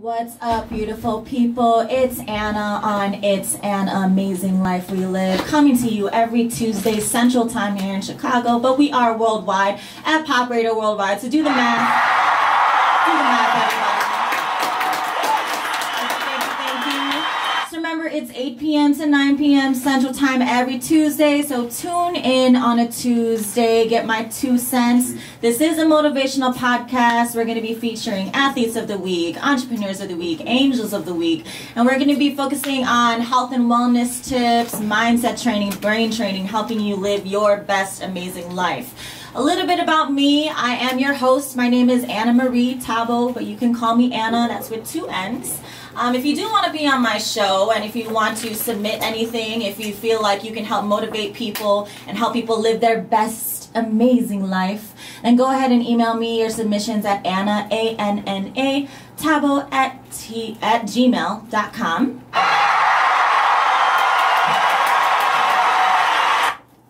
What's up, beautiful people? It's Anna on It's an Amazing Life We Live, coming to you every Tuesday, Central Time here in Chicago, but we are worldwide at Pop Radio Worldwide, so do the math. Do the math, 8 p.m. to 9 p.m. Central Time every Tuesday, so tune in on a Tuesday, get my two cents. This is a motivational podcast. We're going to be featuring athletes of the week, entrepreneurs of the week, angels of the week, and we're going to be focusing on health and wellness tips, mindset training, brain training, helping you live your best amazing life. A little bit about me. I am your host. My name is Anna Marie Tabo, but you can call me Anna. That's with two N's. Um, if you do want to be on my show and if you want to submit anything, if you feel like you can help motivate people and help people live their best amazing life, then go ahead and email me your submissions at Anna, A-N-N-A, Tabo at, t- at gmail.com.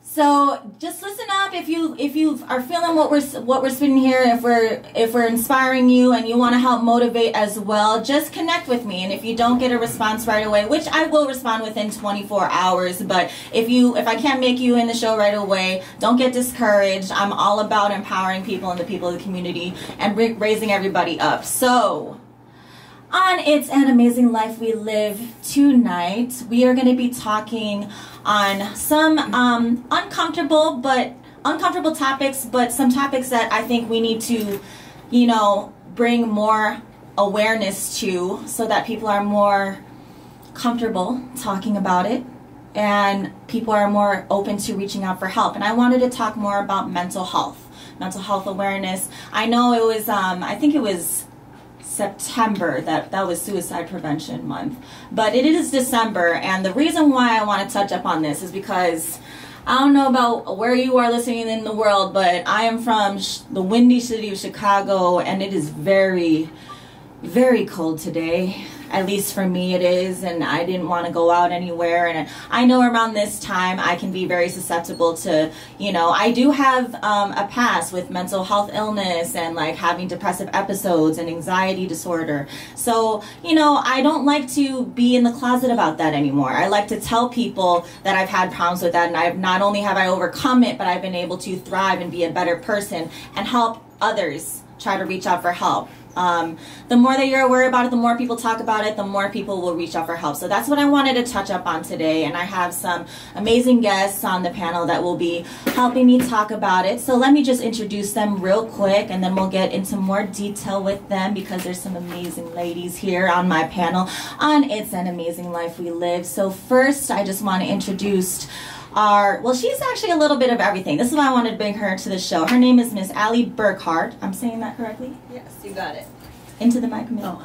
So just listen up if you if you are feeling what we're what we're spitting here. If we're if we're inspiring you and you want to help motivate as well, just connect with me. And if you don't get a response right away, which I will respond within 24 hours, but if you if I can't make you in the show right away, don't get discouraged. I'm all about empowering people and the people of the community and raising everybody up. So on It's an Amazing Life We Live tonight, we are going to be talking on some um, uncomfortable but uncomfortable topics, but some topics that I think we need to, you know, bring more awareness to so that people are more comfortable talking about it and people are more open to reaching out for help. And I wanted to talk more about mental health, mental health awareness. I know it was, um, I think it was September that that was suicide prevention month but it is December and the reason why I want to touch up on this is because I don't know about where you are listening in the world but I am from sh- the windy city of Chicago and it is very very cold today at least for me it is and i didn't want to go out anywhere. And i know around this time i can be very susceptible to you know i do have um, a past with mental health illness and like having depressive episodes and anxiety disorder. So you know i don't like to be in the closet about that anymore. I like to tell people that i've had problems with that and i've not only have i overcome it but i've been able to thrive and be a better person and help others try to reach out for help um, the more that you're aware about it, the more people talk about it, the more people will reach out for help. So that's what I wanted to touch up on today. And I have some amazing guests on the panel that will be helping me talk about it. So let me just introduce them real quick and then we'll get into more detail with them because there's some amazing ladies here on my panel on It's an Amazing Life We Live. So first, I just want to introduce our well she's actually a little bit of everything. This is why i wanted to bring her to the show. Her name is miss ali burkhart i'm saying that correctly? Yes, you got it. into the mic uh,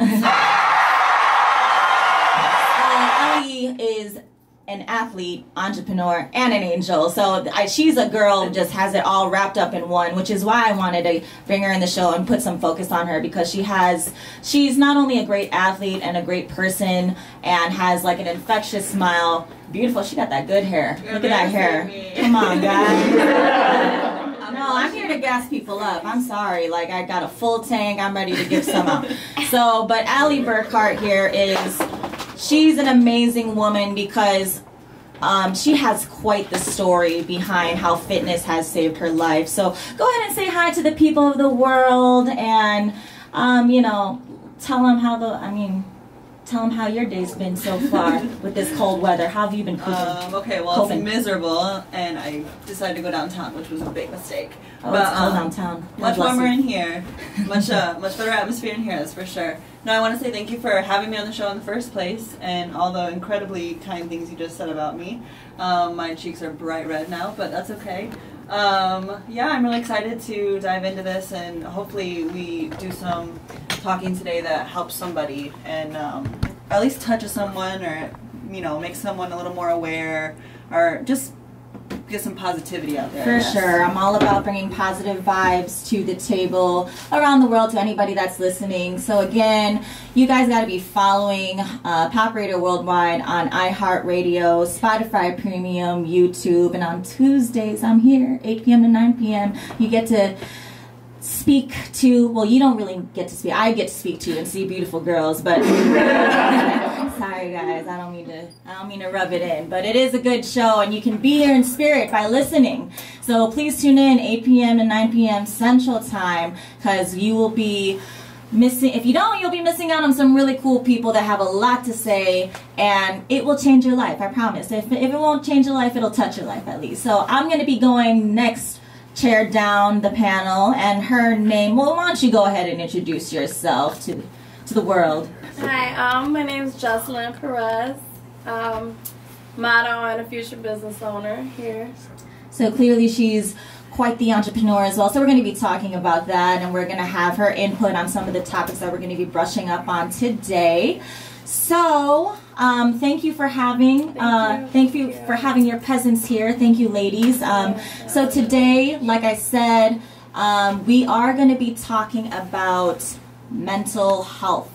ali is an athlete entrepreneur and an angel so I, she's a girl who just has it all wrapped up in one which is why i wanted to bring her in the show and put some focus on her because she has she's not only a great athlete and a great person and has like an infectious smile beautiful she got that good hair look at that hair come on guys no, I'm here to gas people up. I'm sorry. Like I got a full tank. I'm ready to give some up. So, but Ali Burkhart here is she's an amazing woman because um, she has quite the story behind how fitness has saved her life. So go ahead and say hi to the people of the world and um, you know tell them how the I mean tell them how your day's been so far with this cold weather. How have you been coping? Um, okay, well, Coping. it's miserable, and I decided to go downtown, which was a big mistake. oh, it's cold um, downtown. God Much warmer you. in here. Much uh, much better atmosphere in here, that's for sure. No, I want to say thank you for having me on the show in the first place, and all the incredibly kind things you just said about me. Um, my cheeks are bright red now, but that's okay. Um, yeah, I'm really excited to dive into this, and hopefully we do some talking today that helps somebody, and um, at least touches someone, or you know, makes someone a little more aware, or just get some positivity out there. For sure. I'm all about bringing positive vibes to the table around the world to anybody that's listening. So, again, you guys got to be following uh, Pop Radio Worldwide on iHeartRadio, Spotify Premium, YouTube, and on Tuesdays, I'm here, 8 p.m. to 9 p.m. You get to speak to well you don't really get to speak. I get to speak to you and see beautiful girls but sorry guys i don't mean to i don't mean to rub it in but it is a good show and you can be here in spirit by listening. So please tune in 8 p.m and 9 p.m central time because you will be missing if you don't you'll be missing out on some really cool people that have a lot to say and it will change your life i promise. If, if it won't change your life it'll touch your life at least. So i'm going to be going next chair down the panel and her name well why don't you go ahead and introduce yourself to to the world hi um, my name is jocelyn perez um, model and a future business owner here so clearly she's quite the entrepreneur as well. So we're going to be talking about that and we're going to have her input on some of the topics that we're going to be brushing up on today. So, um, thank you for having Thank uh, you. thank you Yeah. for having your presence here. Thank you, ladies. Um, so today, like I said, um, we are going to be talking about mental health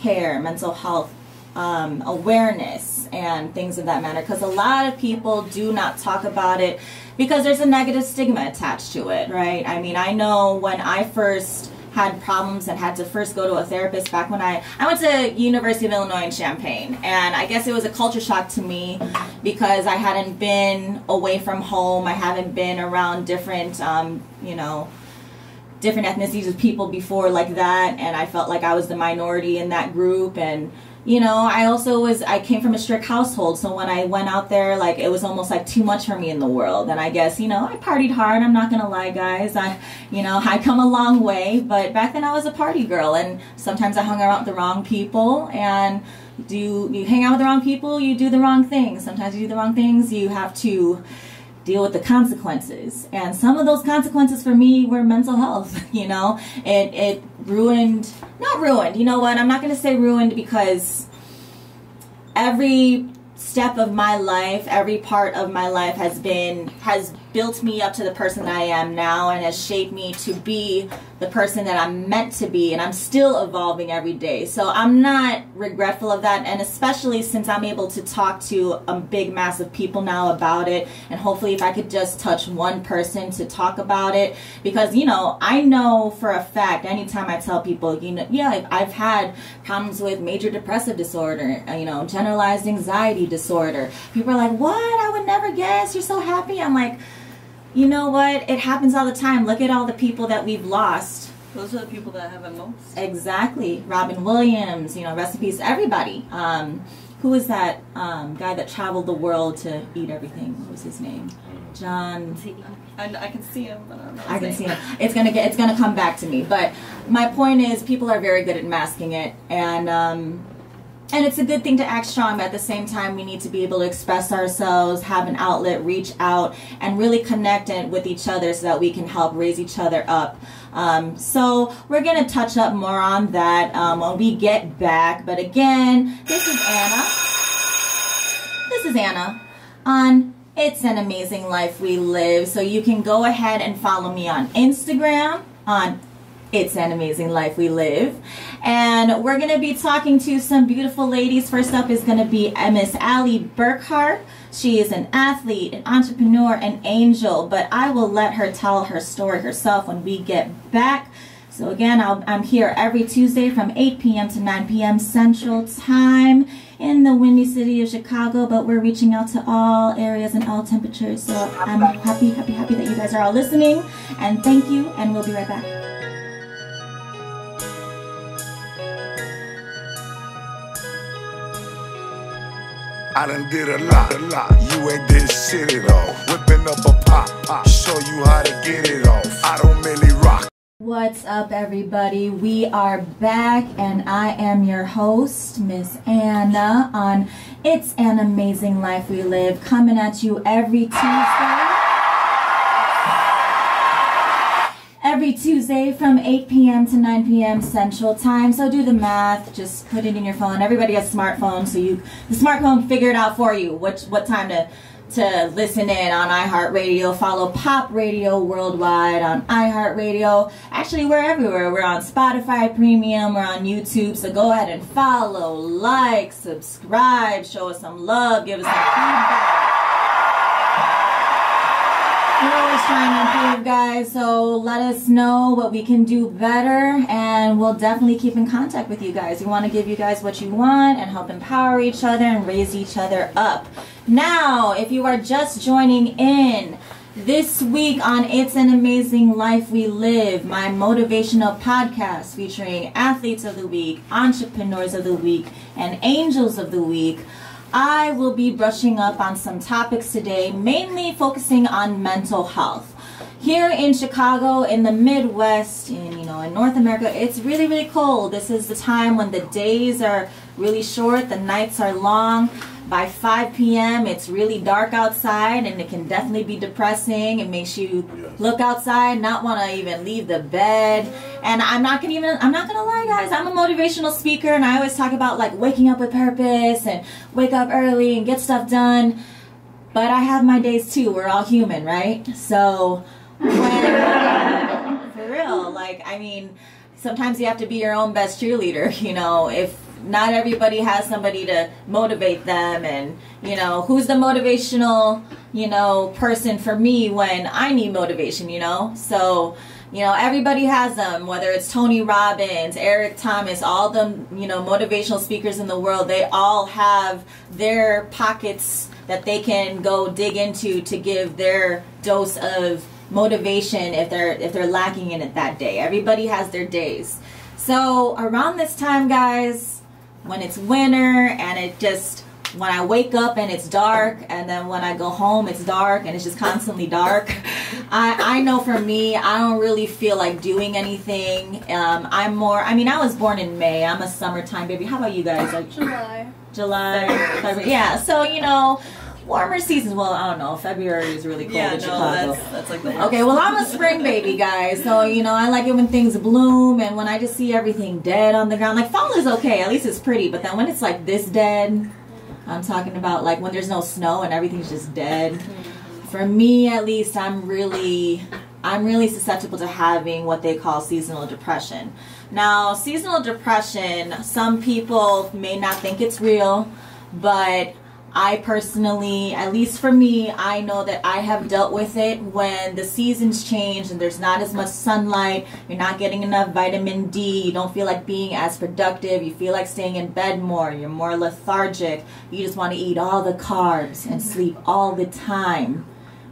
care, mental health um, awareness, and things of that matter. Because a lot of people do not talk about it because there's a negative stigma attached to it, right? I mean, I know when I first had problems and had to first go to a therapist back when I I went to University of Illinois in Champaign. And I guess it was a culture shock to me because I hadn't been away from home. I haven't been around different um, you know different ethnicities of people before like that. And I felt like I was the minority in that group. And you know I also was I came from a strict household so when I went out there like it was almost like too much for me in the world. And I guess you know I partied hard I'm not gonna lie guys. I you know I come a long way but back then I was a party girl and sometimes I hung around with the wrong people. And do you hang out with the wrong people you do the wrong things. Sometimes you do the wrong things you have to deal with the consequences. And some of those consequences for me were mental health you know? It it ruined not ruined you know what? I'm not going to say ruined because every step of my life every part of my life has been has built me up to the person that i am now and has shaped me to be the person that i'm meant to be and i'm still evolving every day. So i'm not regretful of that and especially since i'm able to talk to a big mass of people now about it and hopefully if i could just touch one person to talk about it. Because you know i know for a fact anytime i tell people you know yeah I've- had problems with major depressive disorder uh, you know generalized anxiety disorder. People are like what? I would never guess. You're so happy. I'm like you know what it happens all the time look at all the people that we've lost Those are the people that have it most. Exactly. Robin Williams, you know, recipes, everybody. Um, who was that um, guy that traveled the world to eat everything? What was his name? John. And I can see him, but I don't know. I can see him. It's gonna get. It's gonna come back to me. But my point is, people are very good at masking it, and um, and it's a good thing to act strong. But at the same time, we need to be able to express ourselves, have an outlet, reach out, and really connect it with each other so that we can help raise each other up. Um, so we're gonna touch up more on that um, when we get back. But again, this is Anna. This is Anna on It's an Amazing Life We Live. So you can go ahead and follow me on Instagram on It's an Amazing Life We Live. And we're going to be talking to some beautiful ladies. First up is going to be Miss Allie Burkhart. She is an athlete, an entrepreneur, an angel, but I will let her tell her story herself when we get back. So again, I'll, I'm here every Tuesday from 8 p.m. to 9 p.m. Central Time in the windy city of Chicago, but we're reaching out to all areas and all temperatures. So I'm happy, happy, happy that you guys are all listening. And thank you, and we'll be right back. I done did a lot, a lot. You ain't did shit at all. Whipping up a pop. Show you how to get it off. I don't really rock. What's up, everybody? We are back, and I am your host, Miss Anna, on It's an Amazing Life We Live, coming at you every Tuesday. Every Tuesday from 8 p.m. to 9 p.m. Central Time. So do the math. Just put it in your phone. Everybody has smartphones, so you the smartphone figured it out for you. What what time to to listen in on iHeartRadio. Follow Pop Radio Worldwide on iHeartRadio. Actually, we're everywhere. We're on Spotify Premium. We're on YouTube. So go ahead and follow, like, subscribe, show us some love, give us some feedback. We're always trying to improve, guys. So let us know what we can do better, and we'll definitely keep in contact with you guys. We want to give you guys what you want and help empower each other and raise each other up. Now, if you are just joining in, this week on It's an Amazing Life We Live, my motivational podcast featuring athletes of the week, entrepreneurs of the week, and angels of the week. I will be brushing up on some topics today, mainly focusing on mental health. Here in Chicago, in the Midwest, in you know, in North America, it's really, really cold. This is the time when the days are really short, the nights are long. By 5 p.m., it's really dark outside, and it can definitely be depressing. It makes you look outside, not want to even leave the bed. And I'm not gonna even, I'm not gonna lie, guys. I'm a motivational speaker, and I always talk about like waking up with purpose and wake up early and get stuff done. But I have my days too. We're all human, right? So, when, for real, like, I mean, sometimes you have to be your own best cheerleader, you know, if not everybody has somebody to motivate them and you know who's the motivational you know person for me when i need motivation you know? So you know everybody has them whether it's tony robbins eric thomas all the you know motivational speakers in the world they all have their pockets that they can go dig into to give their dose of motivation if they're if they're lacking in it that day. Everybody has their days. So around this time guys when it's winter and it just when I wake up and it's dark and then when I go home it's dark and it's just constantly dark. I, I know for me I don't really feel like doing anything. Um, I'm more I mean I was born in May. I'm a summertime baby. How about you guys? Like July. July February. yeah so you know warmer seasons well I don't know February is really cold Yeah, in no, Chicago that's, that's like the. Okay, well, I'm a spring baby, guys. So, you know, I like it when things bloom and when I just see everything dead on the ground. Like, fall is okay, at least it's pretty. But then when it's like this dead, I'm talking about like when there's no snow and everything's just dead. For me, at least, I'm really. I'm really susceptible to having what they call seasonal depression. Now, seasonal depression, some people may not think it's real, but I personally, at least for me, I know that I have dealt with it when the seasons change and there's not as much sunlight, you're not getting enough vitamin D, you don't feel like being as productive, you feel like staying in bed more, you're more lethargic, you just want to eat all the carbs and sleep all the time.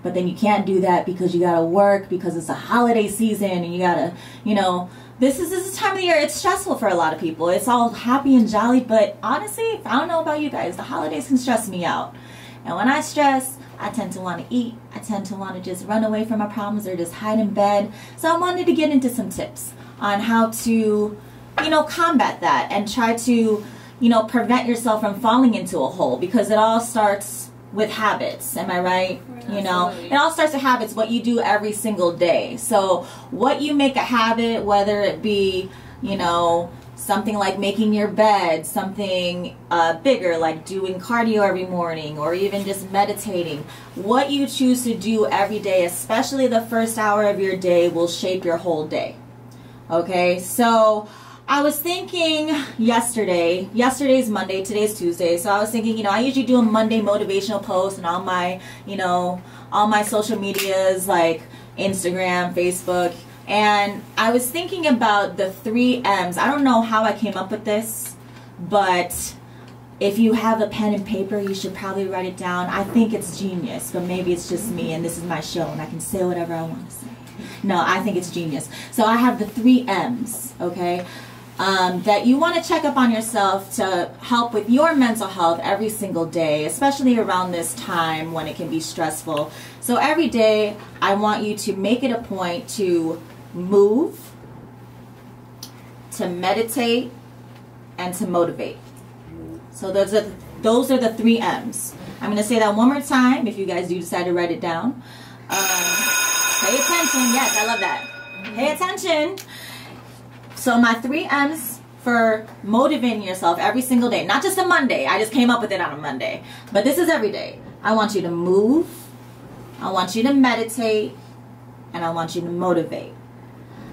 But then you can't do that because you gotta work, because it's a holiday season and you gotta, you know, this is this is time of the year. It's stressful for a lot of people. It's all happy and jolly but honestly i don't know about you guys the holidays can stress me out. And when i stress i tend to want to eat. I tend to want to just run away from my problems or just hide in bed. So i wanted to get into some tips on how to you know combat that and try to you know prevent yourself from falling into a hole because it all starts with habits am i right? You know? Absolutely. it all starts with habits what you do every single day. So what you make a habit whether it be you know something like making your bed something uh, bigger like doing cardio every morning or even just meditating what you choose to do every day especially the first hour of your day will shape your whole day. Okay? So I was thinking yesterday, yesterday's Monday, today's Tuesday. So I was thinking, you know, I usually do a Monday motivational post and all my, you know, all my social medias like Instagram, Facebook. And I was thinking about the three M's. I don't know how I came up with this, but if you have a pen and paper, you should probably write it down. I think it's genius, but maybe it's just me and this is my show and I can say whatever I want to say. No, I think it's genius. So I have the three M's, okay? Um, that you want to check up on yourself to help with your mental health every single day, especially around this time when it can be stressful. So every day, I want you to make it a point to move, to meditate, and to motivate. So those are those are the three M's. I'm going to say that one more time if you guys do decide to write it down. Um, pay attention. Yes, I love that. Pay attention. So my three M's for motivating yourself every single day, not just a Monday. I just came up with it on a Monday, but this is every day. I want you to move. I want you to meditate, and I want you to motivate.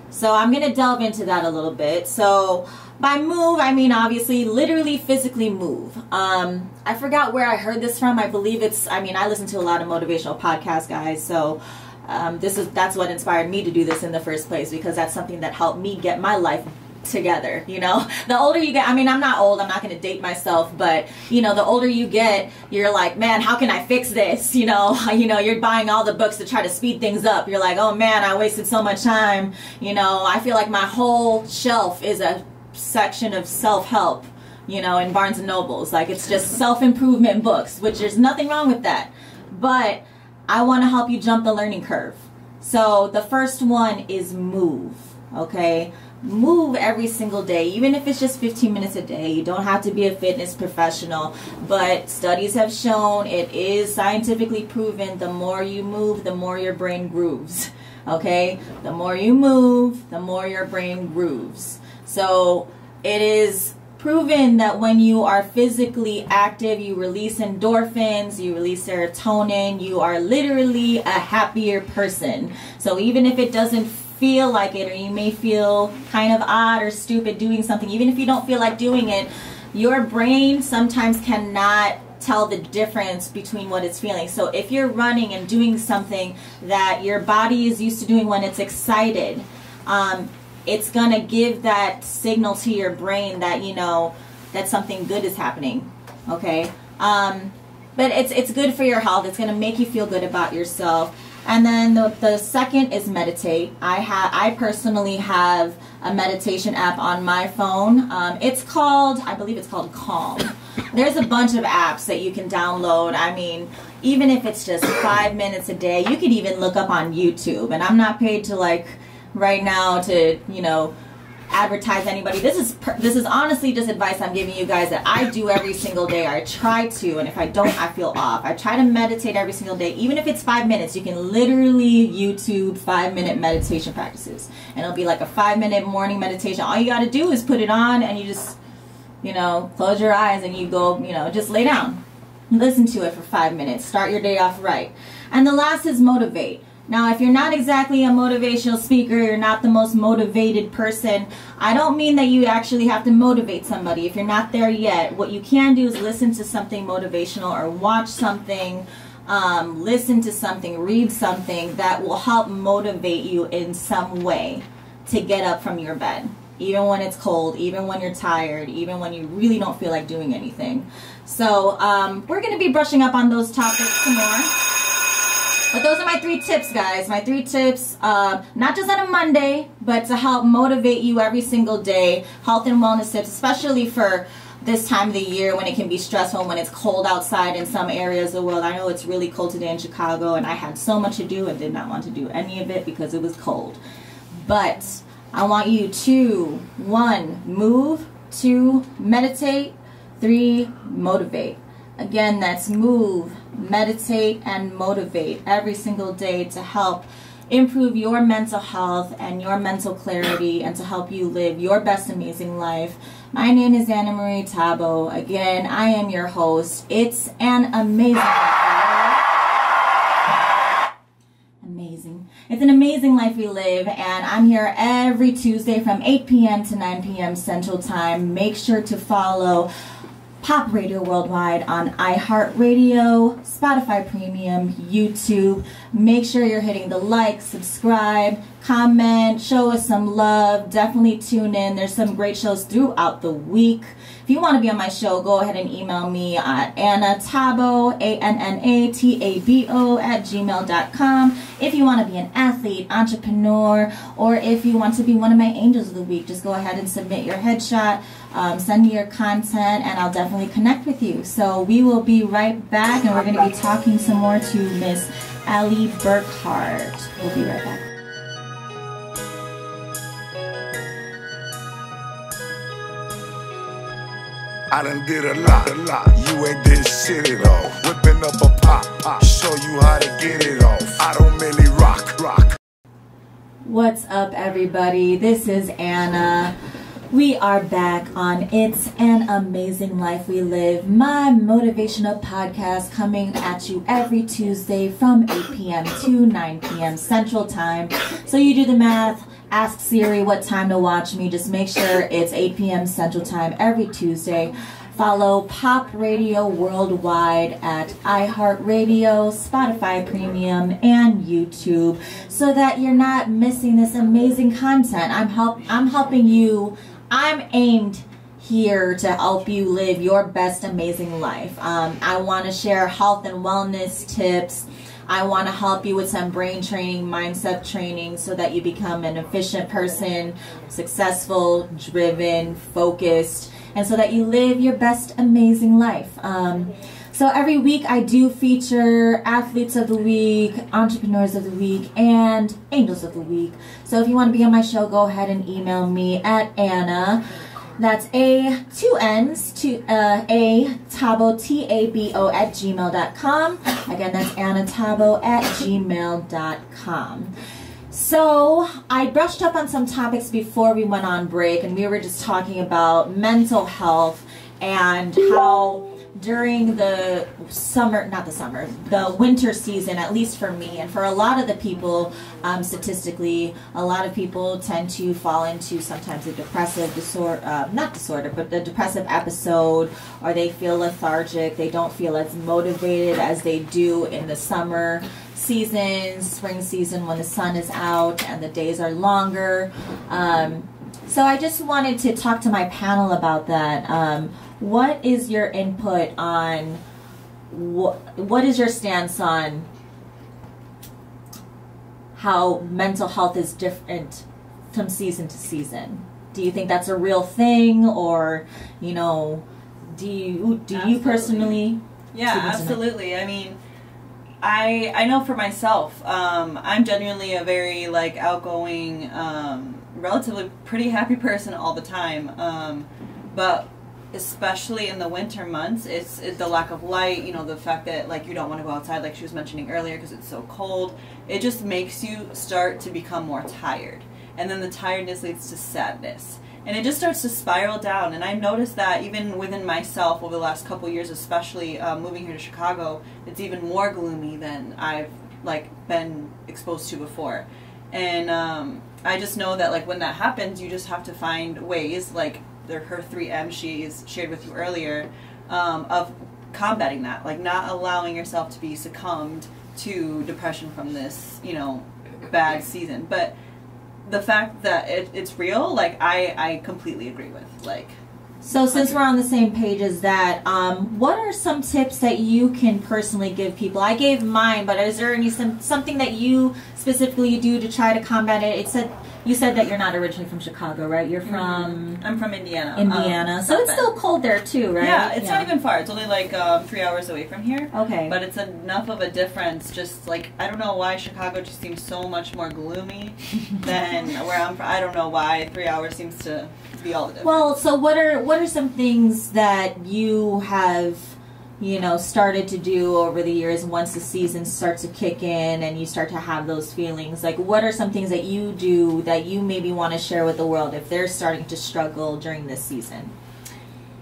So I'm going to delve into that a little bit. So by move, I mean obviously literally physically move. Um, I forgot where I heard this from. I believe it's, I mean, I listen to a lot of motivational podcasts, guys. So um, this is that's what inspired me to do this in the first place because that's something that helped me get my life together you know? The older you get i mean i'm not old i'm not going to date myself but you know the older you get you're like man how can i fix this? You know you know you're buying all the books to try to speed things up. You're like oh man i wasted so much time. You know i feel like my whole shelf is a section of self-help you know in barnes and nobles. Like it's just self-improvement books which there's nothing wrong with that. But i want to help you jump the learning curve so the first one is move okay move every single day, even if it's just 15 minutes a day. You don't have to be a fitness professional, but studies have shown it is scientifically proven the more you move, the more your brain grooves. Okay? The more you move, the more your brain grooves. So it is proven that when you are physically active, you release endorphins, you release serotonin, you are literally a happier person. So even if it doesn't feel like it or you may feel kind of odd or stupid doing something even if you don't feel like doing it your brain sometimes cannot tell the difference between what it's feeling so if you're running and doing something that your body is used to doing when it's excited um, it's gonna give that signal to your brain that you know that something good is happening okay um, but it's it's good for your health it's gonna make you feel good about yourself and then the, the second is meditate. I have I personally have a meditation app on my phone. Um, it's called I believe it's called Calm. There's a bunch of apps that you can download. I mean, even if it's just five minutes a day, you could even look up on YouTube. And I'm not paid to like right now to you know advertise anybody. This is this is honestly just advice I'm giving you guys that I do every single day. I try to, and if I don't, I feel off. I try to meditate every single day, even if it's five minutes. You can literally YouTube five minute meditation practices, and it'll be like a five minute morning meditation. All you got to do is put it on, and you just, you know, close your eyes and you go, you know, just lay down, listen to it for five minutes. Start your day off right. And the last is motivate. Now, if you're not exactly a motivational speaker, you're not the most motivated person, I don't mean that you actually have to motivate somebody. If you're not there yet, what you can do is listen to something motivational or watch something, um, listen to something, read something that will help motivate you in some way to get up from your bed. Even when it's cold, even when you're tired, even when you really don't feel like doing anything. So, um, we're going to be brushing up on those topics some more. But those are my three tips, guys. My three tips, uh, not just on a Monday, but to help motivate you every single day. Health and wellness tips, especially for this time of the year when it can be stressful, when it's cold outside in some areas of the world. I know it's really cold today in Chicago, and I had so much to do and did not want to do any of it because it was cold. But I want you to, one, move, two, meditate, three, motivate. Again, that's move, meditate, and motivate every single day to help improve your mental health and your mental clarity and to help you live your best amazing life. My name is Anna Marie Tabo. Again, I am your host. It's an amazing Amazing. It's an amazing life we live, and I'm here every Tuesday from 8 p.m. to 9 p.m. Central Time. Make sure to follow Pop Radio Worldwide on iHeartRadio, Spotify Premium, YouTube. Make sure you're hitting the like, subscribe, comment, show us some love. Definitely tune in. There's some great shows throughout the week. If you want to be on my show, go ahead and email me at Anna Tabo, A-N-N-A-T-A-B-O at gmail.com. If you want to be an athlete, entrepreneur, or if you want to be one of my angels of the week, just go ahead and submit your headshot, um, send me your content, and I'll definitely connect with you. So we will be right back, and we're going to be talking some more to Miss Ali Burkhart. We'll be right back. I done did a lot, a lot. You ain't did shit at all. Whipping up a pop, pop. Show you how to get it off. I don't really rock, rock. What's up, everybody? This is Anna. We are back on It's an Amazing Life We Live, my motivational podcast coming at you every Tuesday from 8 p.m. to 9 p.m. Central Time. So you do the math ask Siri what time to watch me. Just make sure it's 8 p.m. Central Time every Tuesday. Follow Pop Radio Worldwide at iHeartRadio, Spotify Premium, and YouTube so that you're not missing this amazing content. I'm help I'm helping you. I'm aimed here to help you live your best amazing life. Um, I want to share health and wellness tips. I want to help you with some brain training, mindset training, so that you become an efficient person, successful, driven, focused, and so that you live your best amazing life. Um, so every week I do feature athletes of the week, entrepreneurs of the week, and angels of the week. So if you want to be on my show, go ahead and email me at Anna. That's a two N's to uh, a tabo t a b o at gmail.com. Again, that's Anna Tabo at gmail.com. So I brushed up on some topics before we went on break, and we were just talking about mental health and how during the summer, not the summer, the winter season, at least for me, and for a lot of the people, um, statistically, a lot of people tend to fall into sometimes a depressive disorder, uh, not disorder, but the depressive episode, or they feel lethargic, they don't feel as motivated as they do in the summer season, spring season when the sun is out and the days are longer. Um, so I just wanted to talk to my panel about that. Um, what is your input on what? What is your stance on how mental health is different from season to season? Do you think that's a real thing, or you know, do you do you personally? Yeah, Students in it. absolutely. I mean, I I know for myself, um, I'm genuinely a very like outgoing, um, relatively pretty happy person all the time. Um, but especially in the winter months, it's, it's the lack of light. You know, the fact that like you don't want to go outside, like she was mentioning earlier, because it's so cold. It just makes you start to become more tired, and then the tiredness leads to sadness and it just starts to spiral down. And i've noticed that even within myself over the last couple years especially uh, moving here to chicago it's even more gloomy than i've like been exposed to before. And um, i just know that like when that happens you just have to find ways like her 3m she's shared with you earlier um, of combating that. Like not allowing yourself to be succumbed to depression from this you know bad season. But the fact that it, it's real, like I, I completely agree with. Like, So since we're on the same page as that, um, what are some tips that you can personally give people? I gave mine, but is there any some, something that you specifically do to try to combat it? It said you said that you're not originally from Chicago, right? You're from I'm from Indiana. Indiana, um, so it's still cold there too, right? Yeah, it's not even far. It's only like um, three hours away from here. Okay. But it's enough of a difference. Just like I don't know why Chicago just seems so much more gloomy than where I'm from. I don't know why three hours seems to be all the difference. Well, so what are what are some things that you have, you know, started to do over the years once the season starts to kick in and you start to have those feelings? Like what are some things that you do that you maybe want to share with the world if they're starting to struggle during this season?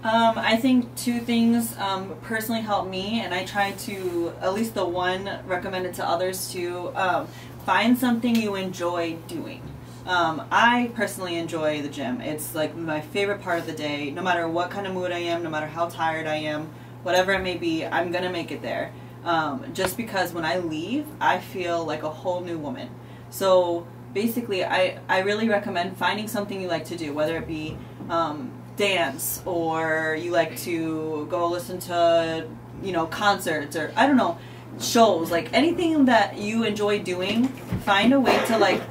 Um, I think two things um, personally help me, and I try to, at least the one, recommend it to others too. Um, find something you enjoy doing. Um, I personally enjoy the gym. It's like my favorite part of the day. No matter what kind of mood I am, no matter how tired I am, whatever it may be, I'm gonna make it there. Um, just because when I leave, I feel like a whole new woman. So basically, I, I really recommend finding something you like to do, whether it be um, dance or you like to go listen to you know concerts or I don't know shows like anything that you enjoy doing find a way to like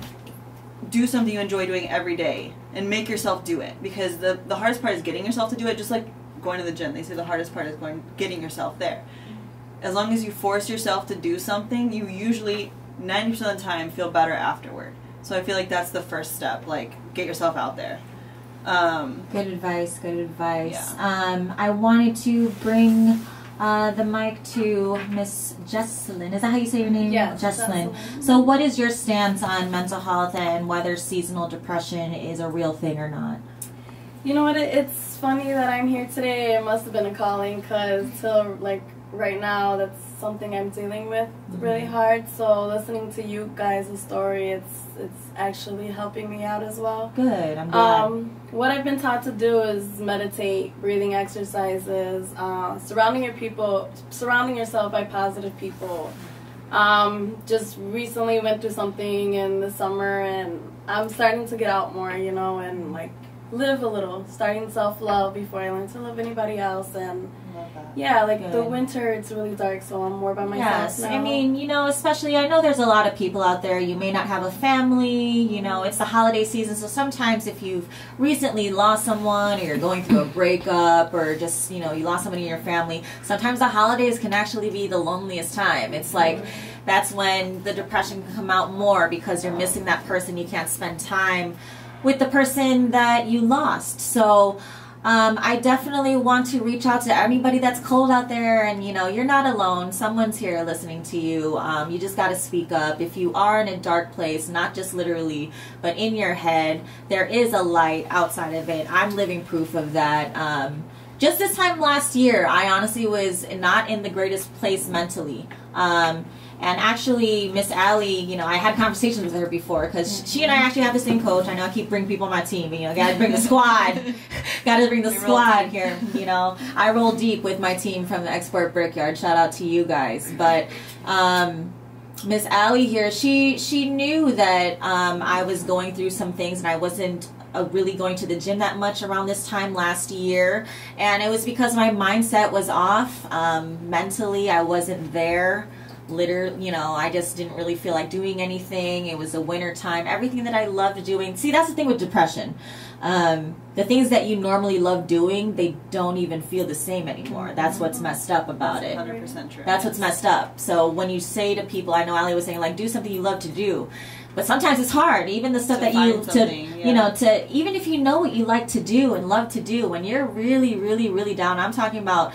do something you enjoy doing every day and make yourself do it because the the hardest part is getting yourself to do it just like going to the gym they say the hardest part is going getting yourself there as long as you force yourself to do something you usually 90% of the time feel better afterward so i feel like that's the first step like get yourself out there um, Good advice. Good advice. Um, I wanted to bring uh, the mic to Miss Jesselyn. Is that how you say your name? Yeah, Jesselyn. Jesselyn. So, what is your stance on mental health and whether seasonal depression is a real thing or not? You know what? It's funny that I'm here today. It must have been a calling because till like right now that's something I'm dealing with really Mm-hmm. hard. So listening to you guys' story, it's it's actually helping me out as well. Good. I'm glad. Um, what I've been taught to do is meditate, breathing exercises, uh, surrounding your people, surrounding yourself by positive people. Um, just recently went through something in the summer, and I'm starting to get out more, you know, and like live a little, starting self love before I learn to love anybody else, and yeah, like the winter, it's really dark, so I'm more by myself Yes, now. I mean, you know, especially I know there's a lot of people out there. You may not have a family. You know, it's the holiday season, so sometimes if you've recently lost someone, or you're going through a breakup, or just you know you lost somebody in your family, sometimes the holidays can actually be the loneliest time. It's like that's when the depression can come out more because you're missing that person. You can't spend time with the person that you lost. So. Um, I definitely want to reach out to anybody that's cold out there, and you know, you're not alone. Someone's here listening to you. Um, you just got to speak up. If you are in a dark place, not just literally, but in your head, there is a light outside of it. I'm living proof of that. Um, just this time last year, I honestly was not in the greatest place mentally. Um, and actually, Miss Allie, you know, I had conversations with her before because she and I actually have the same coach. I know I keep bringing people on my team. You know, got to bring the squad. got to bring the We squad here. You know, I roll deep with my team from the Xsport Brickyard. Shout out to you guys. But um, Miss Allie here, she she knew that um, I was going through some things and I wasn't uh, really going to the gym that much around this time last year, and it was because my mindset was off. Um, mentally, I wasn't there. Literally, you know, I just didn't really feel like doing anything. It was the winter time. Everything that I loved doing. See, that's the thing with depression. Um, the things that you normally love doing, they don't even feel the same anymore. That's what's messed up about it. 100% true. That's what's messed up. So when you say to people, I know Ali was saying like, do something you love to do, but sometimes it's hard. Even the stuff To that you to yeah. you know to even if you know what you like to do and love to do, when you're really really really down, I'm talking about.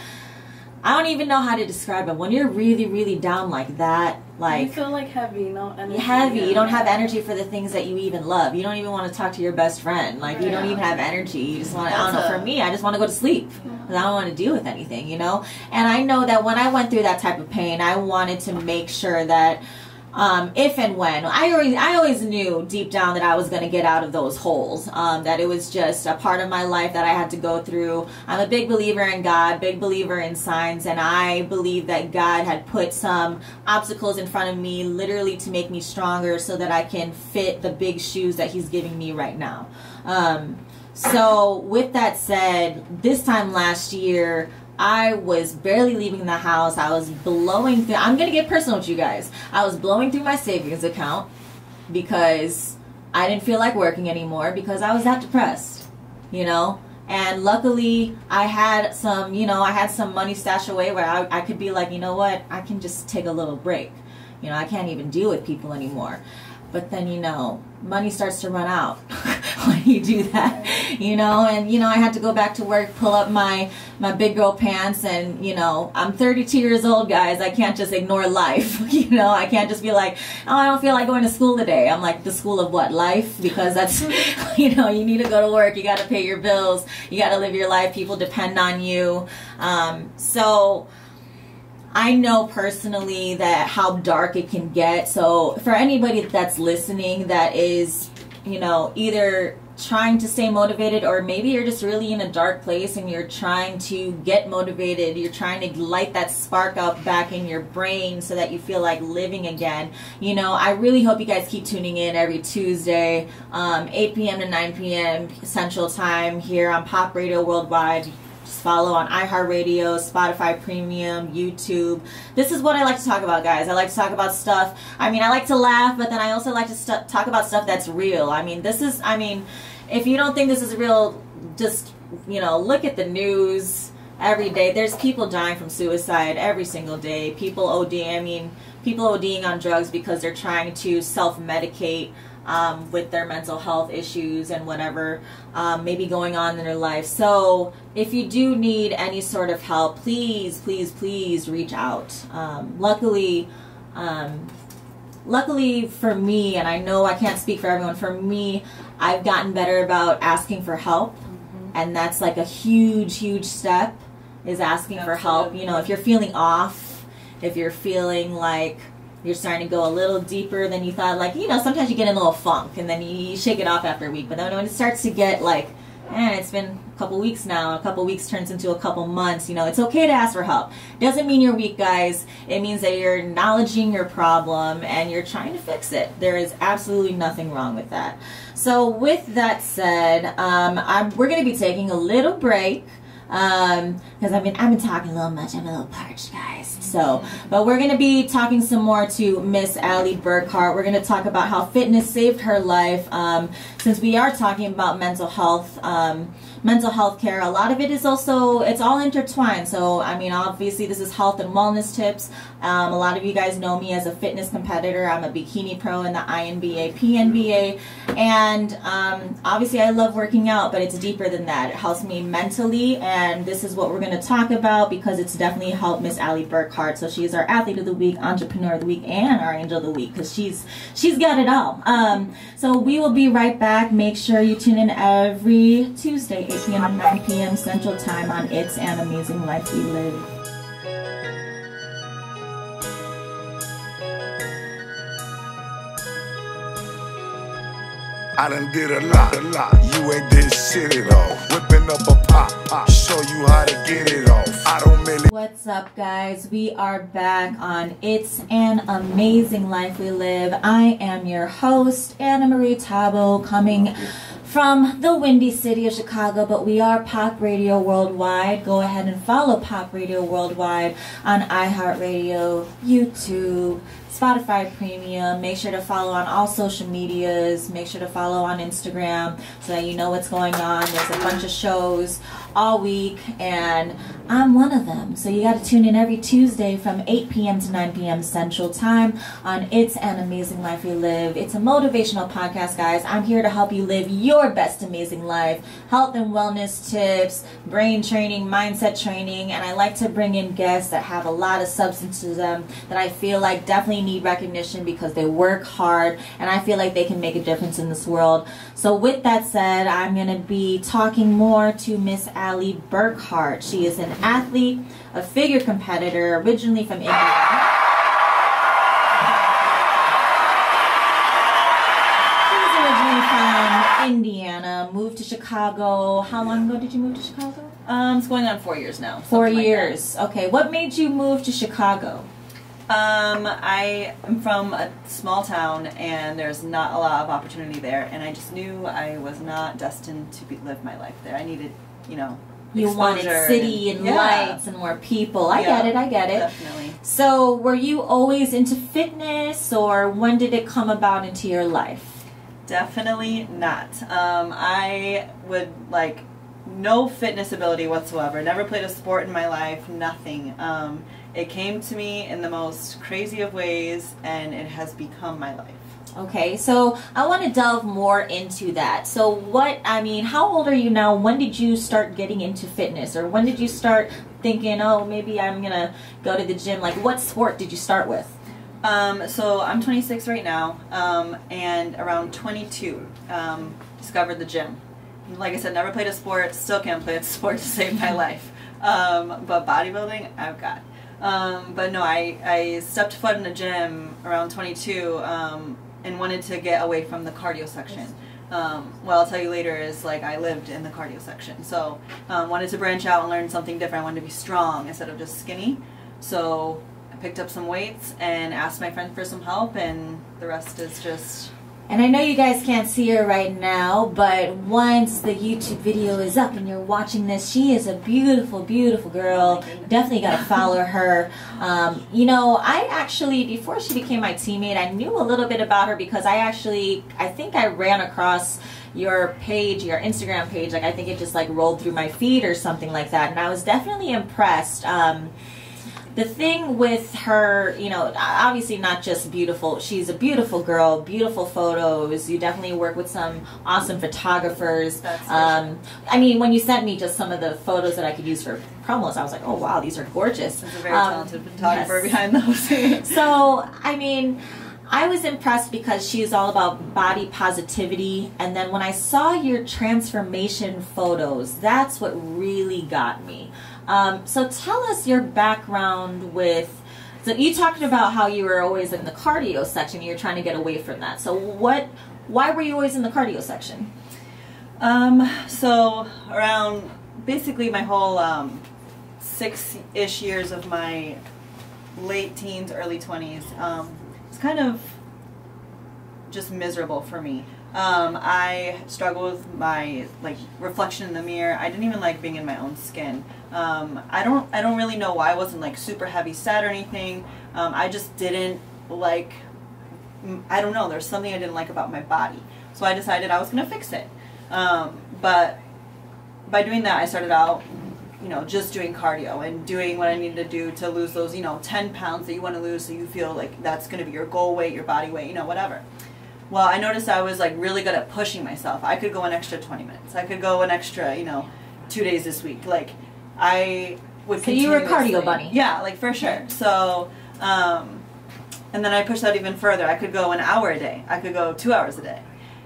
I don't even know how to describe it. When you're really really down like that, like you feel like heavy, no energy. heavy. You don't have energy for the things that you even love. You don't even want to talk to your best friend. Like you don't even have energy. You just want. to I don't know. For me, I just want to go to sleep because I don't want to deal with anything. You know. And I know that when I went through that type of pain, I wanted to make sure that. Um, if and when I always I always knew deep down that I was going to get out of those holes. Um, that it was just a part of my life that I had to go through. I'm a big believer in God, big believer in signs, and I believe that God had put some obstacles in front of me, literally to make me stronger, so that I can fit the big shoes that He's giving me right now. Um, so, with that said, this time last year, I was barely leaving the house. I was blowing through. I'm gonna get personal with you guys. I was blowing through my savings account because I didn't feel like working anymore because I was that depressed, you know. And luckily, I had some, you know, I had some money stashed away where I, I could be like, you know what, I can just take a little break. You know, I can't even deal with people anymore. But then, you know, money starts to run out when you do that, you know. And you know, I had to go back to work, pull up my my big girl pants, and you know, I'm 32 years old, guys. I can't just ignore life, you know. I can't just be like, oh, I don't feel like going to school today. I'm like, the school of what? Life? Because that's, you know, you need to go to work. You got to pay your bills. You got to live your life. People depend on you. Um, so. I know personally that how dark it can get. So for anybody that's listening that is, you know, either trying to stay motivated or maybe you're just really in a dark place and you're trying to get motivated, you're trying to light that spark up back in your brain so that you feel like living again. You know, I really hope you guys keep tuning in every Tuesday, um, 8 p.m. to 9 p.m. Central Time here on Pop Radio Worldwide. Just follow on iHeartRadio, Spotify Premium, YouTube. This is what I like to talk about, guys. I like to talk about stuff. I mean, I like to laugh, but then I also like to talk about stuff that's real. I mean, this is, I mean, if you don't think this is real, just, you know, look at the news every day. There's people dying from suicide every single day. People ODing, I mean, people ODing on drugs because they're trying to self medicate um, with their mental health issues and whatever um, may be going on in their life. So, if you do need any sort of help, please, please, please reach out. Um, luckily, um, luckily for me, and I know I can't speak for everyone, for me, I've gotten better about asking for help, and that's like a huge, huge step is asking for help. You know, if you're feeling off, if you're feeling like you're starting to go a little deeper than you thought, like, you know, sometimes you get in a little funk and then you shake it off after a week. But then when it starts to get like, eh, it's been a couple weeks now, a couple weeks turns into a couple months, you know, it's okay to ask for help. Doesn't mean you're weak, guys. It means that you're acknowledging your problem and you're trying to fix it. There is absolutely nothing wrong with that. So, with that said, um, we're going to be taking a little break um because i've been i've been talking a little much i'm a little parched guys. So but we're to be talking some more to miss Allie burkhart. We're to talk about how fitness saved her life um since we are talking about mental health um mental health care a lot of it is also it's all intertwined. So i mean obviously this is health and wellness tips. Um, a lot of you guys know me as a fitness competitor. I'm a bikini pro in the inba pnba and um, obviously i love working out but it's deeper than that. It helps me mentally and this is what we're going to talk about because it's definitely helped miss Allie burkhart. So she's our athlete of the week entrepreneur of the week and our angel of the week because she's she's got it all. Um, so we will be right back. Make sure you tune in every tuesday 8 p.m 9 p.m central time on it's an amazing life we live I done did a lot, a lot. You ain't did shit at all. Whipping up a pop, pop. Show you how to get it off. I don't really. What's up, guys? We are back on It's an Amazing Life We Live. I am your host, Anna Marie Tabo, coming from the windy city of Chicago, but we are Pop Radio Worldwide. Go ahead and follow Pop Radio Worldwide on iHeartRadio, YouTube, Spotify Premium. Make sure to follow on all social medias. Make sure to follow on Instagram so that you know what's going on. There's a bunch of shows all week, and I'm one of them. So you got to tune in every Tuesday from 8 p.m. to 9 p.m. Central Time on It's an Amazing Life We Live. It's a motivational podcast, guys. I'm here to help you live your best amazing life. Health and wellness tips, brain training, mindset training, and I like to bring in guests that have a lot of substance to them that I feel like definitely need recognition because they work hard and I feel like they can make a difference in this world. So, with that said, I'm going to be talking more to Miss Allie Burkhart. She is an athlete, a figure competitor, originally from India. She's originally from Indiana, moved to Chicago. How long ago did you move to Chicago? Um, it's going on four years now. Four something like years. Okay, what made you move to Chicago? Um, I am from a small town, and there's not a lot of opportunity there. And I just knew I was not destined to be, live my life there. I needed, you know, You wanted city and yeah, lights and more people. I Yeah, get it, I get it. Definitely. So, were you always into fitness, or when did it come about into your life? Definitely not. Um, I would like no fitness ability whatsoever. Never played a sport in my life. Nothing. Um, it came to me in the most crazy of ways, and it has become my life. Okay, so I want to delve more into that. So, what, I mean, how old are you now? When did you start getting into fitness? Or when did you start thinking, oh, maybe I'm going to go to the gym? Like, what sport did you start with? Um, so I'm 26 right now, um, and around 22, um, discovered the gym. Like I said, never played a sport, still can't play a sport to save my life. Um, but bodybuilding, I've got. Um, but no, I, I stepped foot in the gym around 22 um, and wanted to get away from the cardio section. Um, what I'll tell you later is like I lived in the cardio section, so um, wanted to branch out and learn something different. I wanted to be strong instead of just skinny. So I picked up some weights and asked my friend for some help, and the rest is just And I know you guys can't see her right now, but once the YouTube video is up and you're watching this, she is a beautiful, beautiful girl. Definitely got to follow her. Um, you know, I actually, before she became my teammate, I knew a little bit about her because I actually, I think I ran across your page, your Instagram page. Like, I think it just like rolled through my feed or something like that. And I was definitely impressed. Um, the thing with her, you know, obviously not just beautiful. She's a beautiful girl, beautiful photos. You definitely work with some awesome photographers. That's Um, I mean, when you sent me just some of the photos that I could use for promos, I was like, oh wow, these are gorgeous. there's a very Um, talented photographer yes. behind those. So, I mean, I was impressed because she's all about body positivity. And then when I saw your transformation photos, that's what really got me. Um, so tell us your background with. So you talked about how you were always in the cardio section. You're trying to get away from that. So what? Why were you always in the cardio section? Um, so around basically my whole um, six-ish years of my late teens, early twenties, um, it's kind of just miserable for me. Um, I struggle with my like reflection in the mirror. I didn't even like being in my own skin. Um, I don't I don't really know why I wasn't like super heavy set or anything. Um, I just didn't like I don't know. There's something I didn't like about my body. So I decided I was gonna fix it. Um, but by doing that, I started out, you know, just doing cardio and doing what I needed to do to lose those, you know, 10 pounds that you want to lose so you feel like that's going to be your goal weight, your body weight, you know, whatever. Well, I noticed I was like really good at pushing myself. I could go an extra 20 minutes. I could go an extra, you know, two days this week. Like, I would So you were a cardio bunny. Yeah, like for sure. So, um, and then I pushed that even further. I could go an hour a day. I could go two hours a day.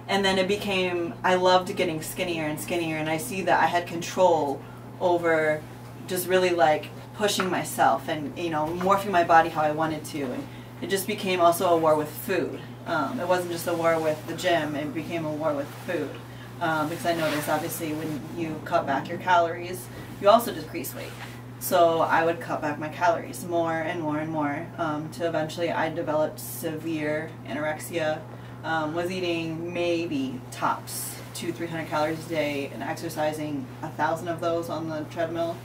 And then it became, I loved getting skinnier and skinnier, and I see that I had control over just really like pushing myself and, you know, morphing my body how I wanted to. And it just became also a war with food. Um, it wasn't just a war with the gym, it became a war with food. Um, because I noticed obviously when you cut back your calories, you also decrease weight. So I would cut back my calories more and more and more um, to eventually I developed severe anorexia. Um, was eating maybe tops two, three hundred calories a day and exercising a thousand of those on the treadmill.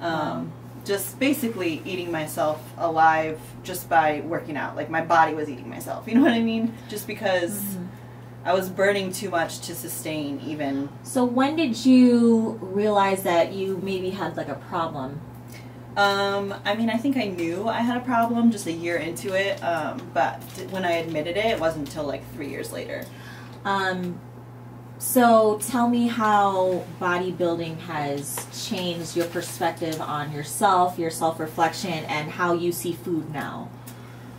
Um, Just basically eating myself alive just by working out. Like my body was eating myself. You know what I mean? Just because I was burning too much to sustain even So when did you realize that you maybe had like a problem? Um, I mean, I think I knew I had a problem just a year into it, um, but when I admitted it, it wasn't until like three years later. Um, so tell me how bodybuilding has changed your perspective on yourself, your self-reflection, and how you see food now.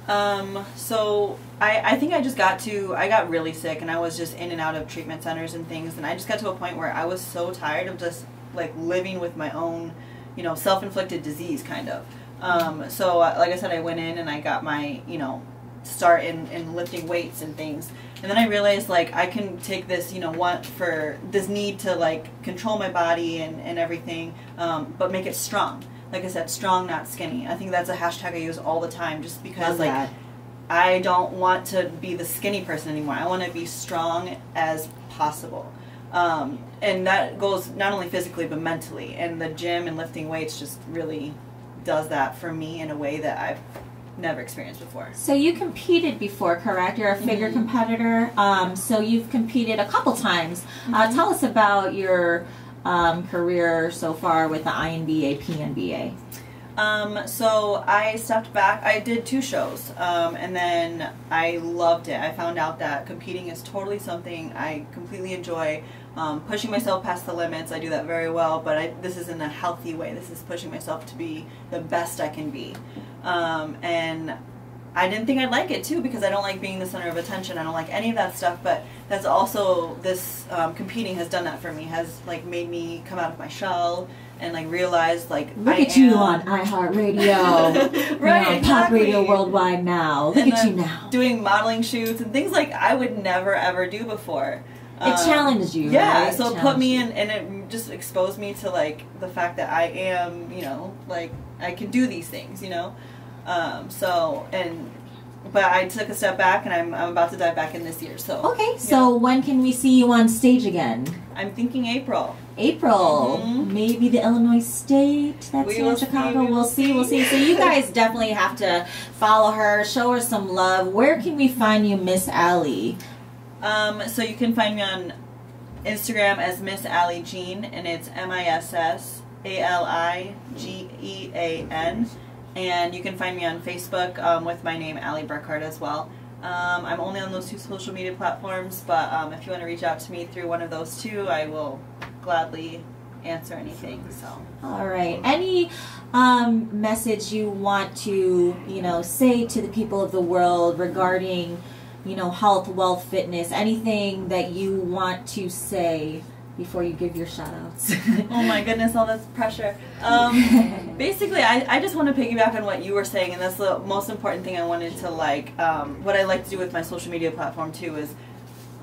Um, so I, I think I just got to, I got really sick and I was just in and out of treatment centers and things, and I just got to a point where I was so tired of just like living with my own, you know, self-inflicted disease kind of. Um, so uh, like I said, I went in and I got my, you know, start in, in lifting weights and things. And then I realized like I can take this, you know, want for this need to like control my body and, and everything, um, but make it strong. Like I said, strong, not skinny. I think that's a hashtag I use all the time just because Love like that. I don't want to be the skinny person anymore. I want to be strong as possible. Um, and that goes not only physically but mentally. And the gym and lifting weights just really does that for me in a way that I've never experienced before. So you competed before, correct? You're a figure Mhm. competitor. Um, so you've competed a couple times. Uh, Mhm. tell us about your um, career so far with the INBA, PNBA. Um, so I stepped back. I did two shows, um, and then I loved it. I found out that competing is totally something I completely enjoy. Um, pushing myself past the limits, I do that very well. But I, this is in a healthy way. This is pushing myself to be the best I can be, um, and I didn't think I'd like it too because I don't like being the center of attention. I don't like any of that stuff. But that's also this um, competing has done that for me. Has like made me come out of my shell and like realize like Look I at you am- on iHeartRadio. right, You're Pop Radio. Worldwide now. Look And at you now. Doing modeling shoots and things like I would never ever do before. It challenged you, Yeah, right? so it put me in, and it just exposed me to like the fact that I am, you know, like I can do these things, you know. Um, so and, but I took a step back, and I'm I'm about to dive back in this year. So Okay, so when can we see you on stage again? I'm thinking April. April, Mhm. maybe the Illinois State. That's We here in see, Chicago. we we'll see. We'll see. So you guys definitely have to follow her, show her some love. Where can we find you, Miss Allie? Um, so you can find me on Instagram as Miss Allie Jean, and it's M I S S A L I G E A N. And you can find me on Facebook um, with my name, Allie Burkhardt, as well. Um, I'm only on those two social media platforms, but um, if you want to reach out to me through one of those two, I will gladly answer anything. So. All right. Any um, message you want to, you know, say to the people of the world regarding, you know, health, wealth, fitness? Anything that you want to say before you give your shout outs. oh my goodness, all this pressure. Um, basically, I, I just want to piggyback on what you were saying, and that's the most important thing I wanted to like. Um, what I like to do with my social media platform too is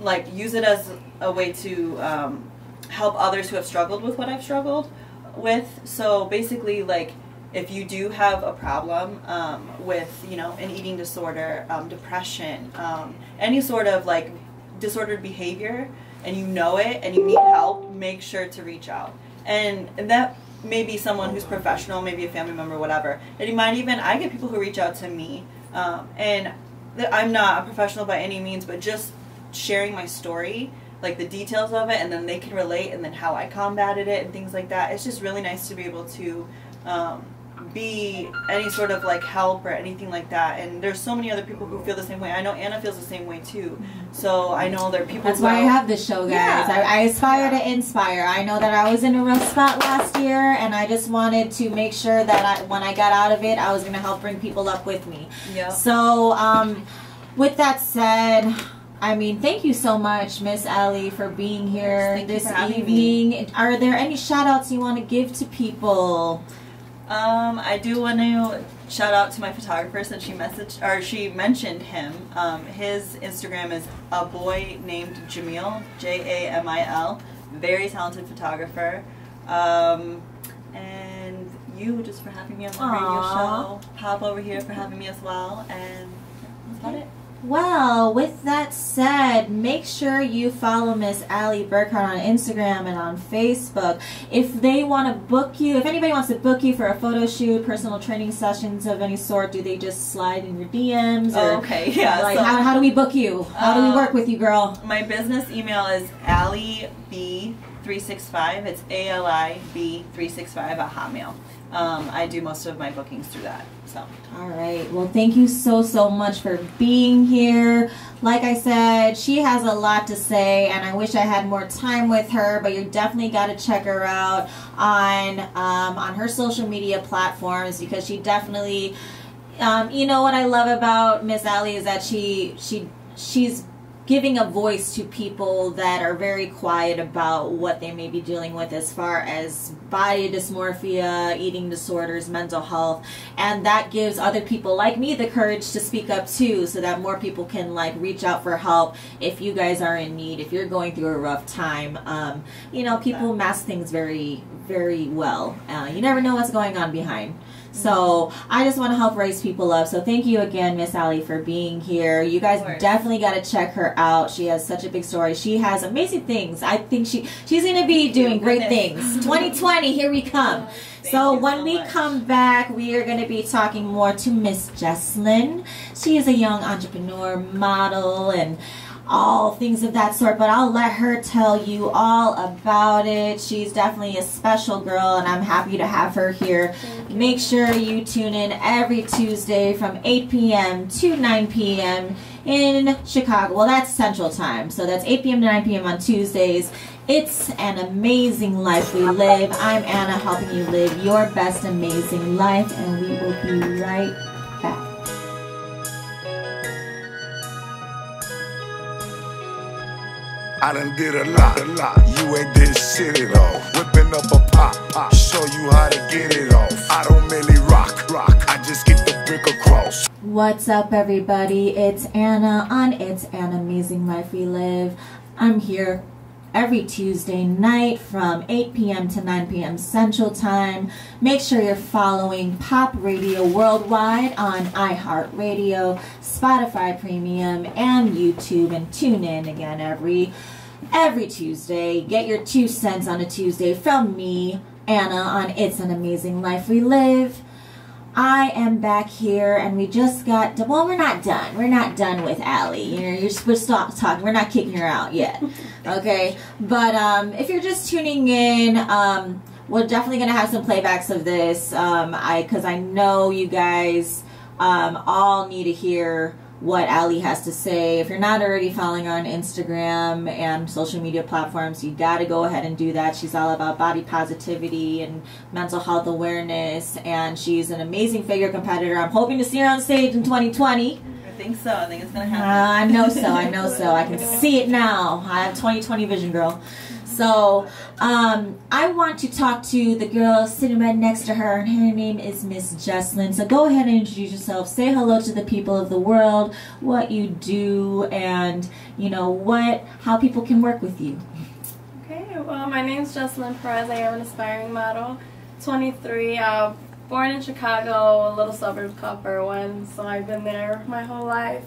like use it as a way to um, help others who have struggled with what I've struggled with. So basically, like if you do have a problem um, with you know an eating disorder, um, depression, um, any sort of like disordered behavior and you know it and you need help, make sure to reach out. And, and that may be someone who's professional, maybe a family member, whatever. And you might even, I get people who reach out to me, um, and I'm not a professional by any means, but just sharing my story, like the details of it, and then they can relate, and then how I combated it, and things like that. It's just really nice to be able to um, be any sort of like help or anything like that. And there's so many other people who feel the same way. I know Anna feels the same way too. So I know there are people. That's why I have this show, guys. Yeah. I, I aspire Yeah. to inspire. I know that I was in a rough spot last year, and I just wanted to make sure that I, when I got out of it, I was going to help bring people up with me. Yeah. So, um, with that said. I mean, thank you so much, Miss Ellie, for being here Thank this for evening. Are there any shout outs you want to give to people? Um, I do want to shout out to my photographer since she messaged or she mentioned him. Um, his Instagram is a boy named Jamil, J A M I L. Very talented photographer. Um, and you just for having me on the radio show. Pop over here for having me as well. And that's about it. Well, with that said, make sure you follow Miss Allie Burkhardt on Instagram and on Facebook. If they want to book you, if anybody wants to book you for a photo shoot, personal training sessions of any sort, do they just slide in your DMs? Or Oh, okay, yeah. Like, so- how, how do we book you? How do we Uh, work with you, girl? My business email is allib365. It's A-L-I-B365 at Hotmail. Um, I do most of my bookings through that. So All right. Well, thank you so, so much for being here. Like I said, she has a lot to say, and I wish I had more time with her. But you definitely got to check her out on um, on her social media platforms because she definitely, um, you know, what I love about Miss Allie is that she she she's giving a voice to people that are very quiet about what they may be dealing with as far as body dysmorphia, eating disorders, mental health, and that gives other people like me the courage to speak up too so that more people can like reach out for help if you guys are in need, if you're going through a rough time. Um, you know, people mask things very, very well. Uh, you never know what's going on behind. So I just want to help raise people up. So thank you again, Miss Allie, for being here. You guys definitely got to check her out. She has such a big story. She has amazing things. I think she she's going to be doing great things. 2020, here we come. Thank so when so we much. come back, we are going to be talking more to Miss Jesslyn. She is a young entrepreneur, model, and all things of that sort. But I'll let her tell you all about it. She's definitely a special girl, and I'm happy to have her here. Make sure you tune in every Tuesday from 8 p.m. to 9 p.m. in Chicago. Well, that's Central Time, so that's 8 p.m. to 9 p.m. on Tuesdays. It's an amazing life we live. I'm Anna, helping you live your best amazing life, and we will be right I done did a lot, a lot. You ain't did shit at all. Whipping up a pop, pop. Show you how to get it off. I don't really rock, rock. I just get the brick across. What's up, everybody? It's Anna on It's an Amazing Life We Live. I'm here every Tuesday night from 8 p.m. to 9 p.m. Central Time. Make sure you're following Pop Radio Worldwide on iHeartRadio, Spotify Premium, and YouTube, and tune in again every every Tuesday. Get your two cents on a Tuesday from me, Anna, on It's an Amazing Life We Live. I am back here, and we just got. Well, we're not done. We're not done with Allie. You know, you're supposed to stop talking. We're not kicking her out yet. Okay, but um, if you're just tuning in, um, we're definitely gonna have some playbacks of this. Um, I because I know you guys um, all need to hear what Ali has to say. If you're not already following her on Instagram and social media platforms, you got to go ahead and do that. She's all about body positivity and mental health awareness, and she's an amazing figure competitor. I'm hoping to see her on stage in 2020. I think so. I think it's gonna Uh, happen. I know so. I know so. I can see it now. I have 2020 vision, girl. So um, I want to talk to the girl sitting right next to her, and her name is Miss Jesslyn. So go ahead and introduce yourself. Say hello to the people of the world, what you do, and you know what, how people can work with you. Okay, well, my name is Jesselyn Perez. I am an aspiring model, 23. Uh, born in Chicago, a little suburb called Berwyn, so I've been there my whole life.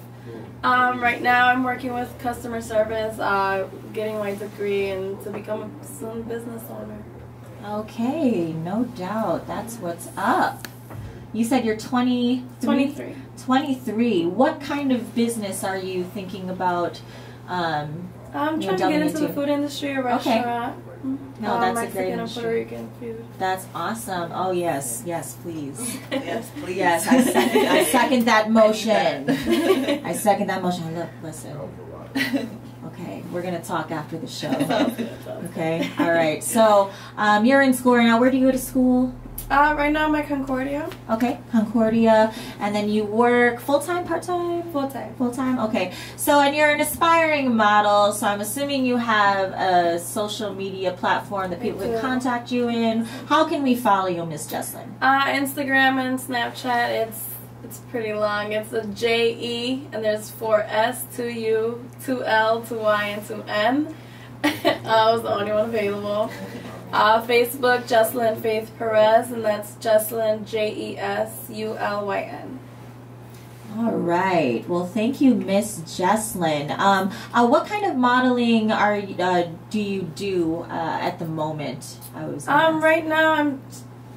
Um, right now, I'm working with customer service, uh, getting my degree, and to become a soon business owner. Okay, no doubt. That's what's up. You said you're 20, 23. 23. What kind of business are you thinking about? Um, I'm trying to get delving into the food industry, a Okay. Restaurant. No, um, that's a great and. Puerto Rican food. that's awesome. Oh, yes, yes, please. Yes, please. Yes, I second, I second that motion. I second that motion. Look, listen. Okay, we're going to talk after the show. Sounds good. sounds good. Okay, all right. So um, you're in school right now. Where do you go to school? Uh, right now, I'm at Concordia, Okay, Concordia. And then you work full time, part time? full time. Full time? Okay. So, and you're an aspiring model, so I'm assuming you have a social media platform that people can contact you in. How can we follow you, Miss Jesslyn? Uh, Instagram and Snapchat, it's it's pretty long. It's a J E, and there's four S, two U, two L, two Y, and two N. I was the only one available. Uh, Facebook, Jesselyn Faith Perez, and that's Jesselyn J E S U L Y N. All right. Well, thank you, Miss Jesslyn. Um, uh, what kind of modeling are you- uh, do you do uh, at the moment? I was Um, ask. right now I'm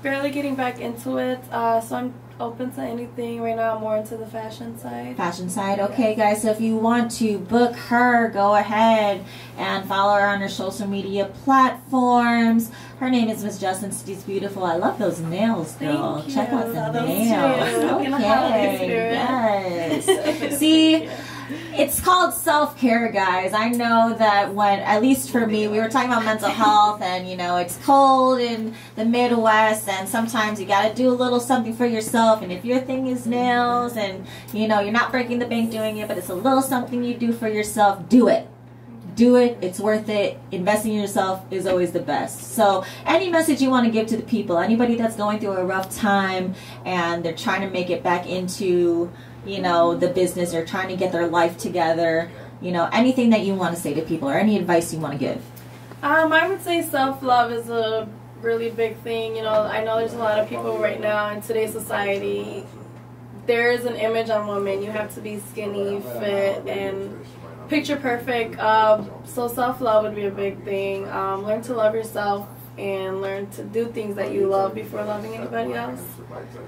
barely getting back into it, uh, so I'm open to anything. Right now I'm more into the fashion side. fashion side. Okay, guys, so if you want to book her, go ahead and follow her on her social media platforms. Her name is Miss Justin. She's beautiful. I love those nails, girl. Check out the nails. too. In a holiday Okay, yes. See, it's called self care, guys. I know that when, at least for me, we were talking about mental health, and you know, it's cold in the Midwest, and sometimes you got to do a little something for yourself. And if your thing is nails, and you know, you're not breaking the bank doing it, but it's a little something you do for yourself, do it. Do it. It's worth it. Investing in yourself is always the best. So, any message you want to give to the people, anybody that's going through a rough time and they're trying to make it back into you know, the business or trying to get their life together, you know, anything that you want to say to people or any advice you want to give. Um, I would say self love is a really big thing. You know, I know there's a lot of people right now in today's society. There is an image on women. You have to be skinny, fit, and picture perfect. Um, so self love would be a big thing. Um, learn to love yourself and learn to do things that you love before loving anybody else.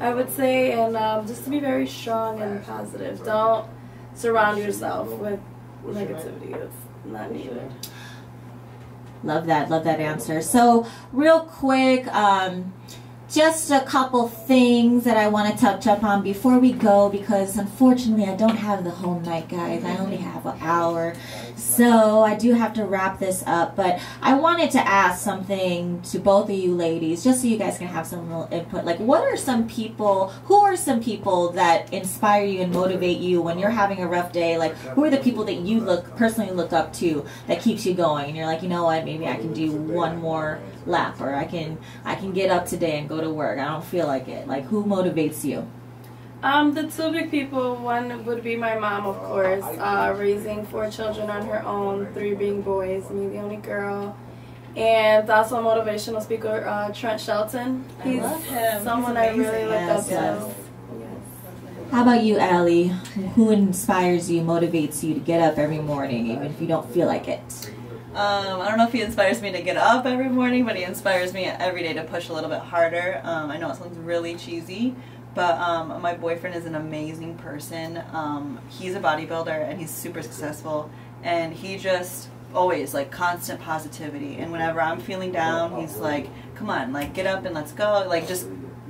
I would say, and um, just to be very strong and positive. Don't surround yourself with negativity. It's not needed. Love that. Love that answer. So, real quick, um, just a couple things that I want to touch up on before we go because unfortunately I don't have the whole night, guys. I only have an hour. So I do have to wrap this up. But I wanted to ask something to both of you ladies, just so you guys can have some real input. Like, what are some people, who are some people that inspire you and motivate you when you're having a rough day? Like, who are the people that you look personally look up to that keeps you going? And you're like, you know what, maybe I can do one more lap or I can I can get up today and go to work. I don't feel like it. Like who motivates you? Um, the two big people, one would be my mom, of course, uh, raising four children on her own, three being boys, me the only girl. And also a motivational speaker, uh, Trent Shelton. I He's love him. someone He's I really look Yes, up to. yes. Yes. How about you, Allie? Who inspires you, motivates you to get up every morning, even if you don't feel like it? Um, I don't know if he inspires me to get up every morning, but he inspires me every day to push a little bit harder. Um, I know it sounds really cheesy, but um, my boyfriend is an amazing person. Um, he's a bodybuilder and he's super successful, and he just always like constant positivity. And whenever I'm feeling down, he's like, "Come on, like get up and let's go." Like just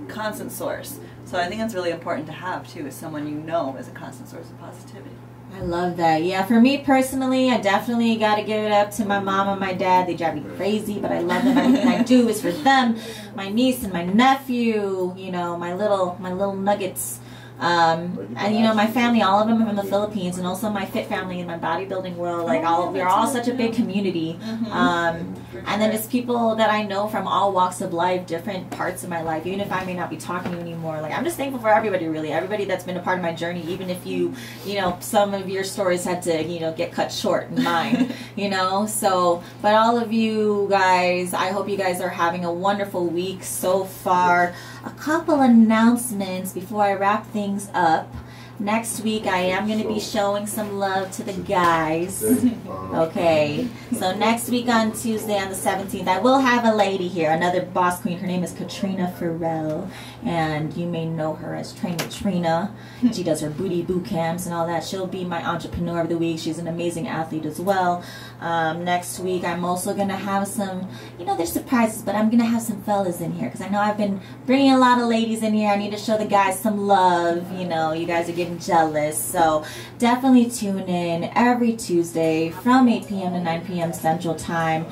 constant source. So I think it's really important to have too, is someone you know is a constant source of positivity. I love that. Yeah, for me personally, I definitely got to give it up to my mom and my dad. They drive me crazy, but I love them. Everything I do is for them. My niece and my nephew, you know, my little my little nuggets Um, and you know, my family, all of them are from the Philippines, and also my fit family in my bodybuilding world. Like all, we're all such a big community. Um, and then it's people that I know from all walks of life, different parts of my life. Even if I may not be talking to you anymore, like I'm just thankful for everybody, really, everybody that's been a part of my journey. Even if you, you know, some of your stories had to, you know, get cut short in mine, you know. So, but all of you guys, I hope you guys are having a wonderful week so far. A couple announcements before I wrap things up. Next week, I am going to be showing some love to the guys. Um, okay. So next week on Tuesday on the 17th, I will have a lady here, another boss queen. Her name is Katrina Farrell, and you may know her as Trainer Trina. She does her booty boot camps and all that. She'll be my entrepreneur of the week. She's an amazing athlete as well. Um, next week, I'm also going to have some, you know, there's surprises, but I'm going to have some fellas in here because I know I've been bringing a lot of ladies in here. I need to show the guys some love. You know, you guys are getting jealous. So definitely tune in every Tuesday from 8 p.m. to 9 p.m. Central Time.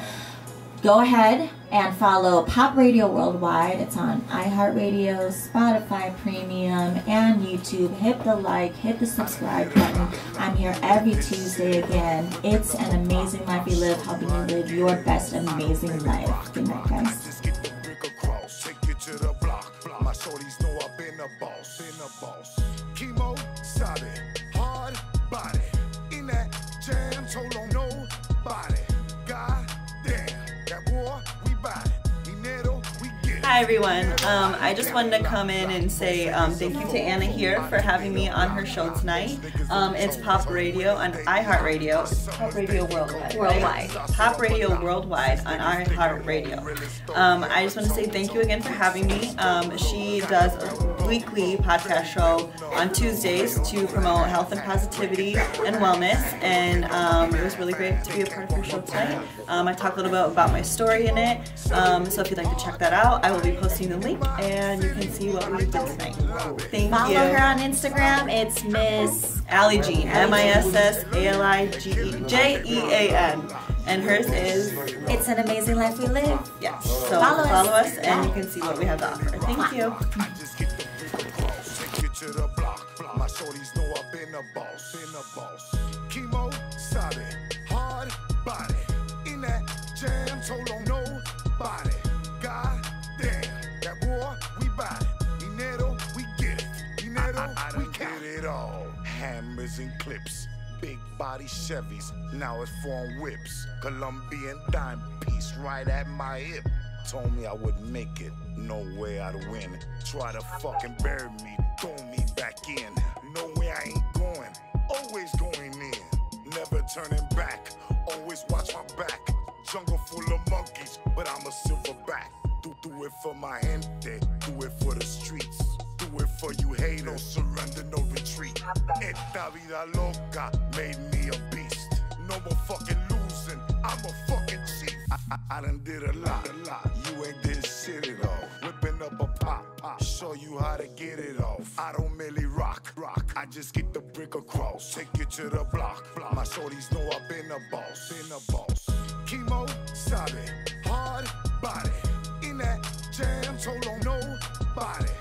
Go ahead and follow Pop Radio Worldwide. It's on iHeartRadio, Spotify Premium, and YouTube. Hit the like, hit the subscribe button. I'm here every Tuesday again. It's an amazing life we live, helping you live your best amazing life. Good night, guys. You. My shorties know I've been a boss, been a boss. Hi everyone. Um, I just wanted to come in and say um, thank you to Anna here for having me on her show tonight. Um, it's Pop Radio on iHeartRadio. Pop Radio Worldwide. Worldwide. Pop Radio Worldwide on iHeartRadio. Um, I just want to say thank you again for having me. Um, she does a weekly podcast show on Tuesdays to promote health and positivity and wellness, and um, it was really great to be a part of her show tonight. Um, I talked a little bit about my story in it, um, so if you'd like to check that out, I will be posting the link, and you can see what we did tonight. Thank Follow you. her on Instagram. It's Miss Ali Jean, M I S S A L I G E J E A N. And hers is, It's an Amazing Life We Live. yes. So Follow follow, us. us and you can see what we have to offer. Thank you. Just get the brick across, take you to the block. block. My shorties know I've been a boss, been a boss. Chemo, solid, hard body. In that jam, told on And clips. Big body Chevys, now it's form whips. Colombian dime piece right at my hip. Told me I wouldn't make it, no way I'd win. Try to fucking bury me, throw me back in. No way I ain't going, always going in. Never turning back, always watch my back. Jungle full of monkeys, but I'm a silverback. Do, do it for my gente, do it for the streets. Do it for you haters, no surrender, no. Esta vida loca made me a beast. No more fucking losing, I'm a fucking chief. I, I, I done did a lot, a lot. You ain't did shit at all. Whipping up a pop, pop, show you how to get it off. I don't merely rock, rock. I just get the brick across, take you to the block, block. My shorties know I've been a boss, been a boss. Chemo, solid, hard body. In that jam, told on nobody.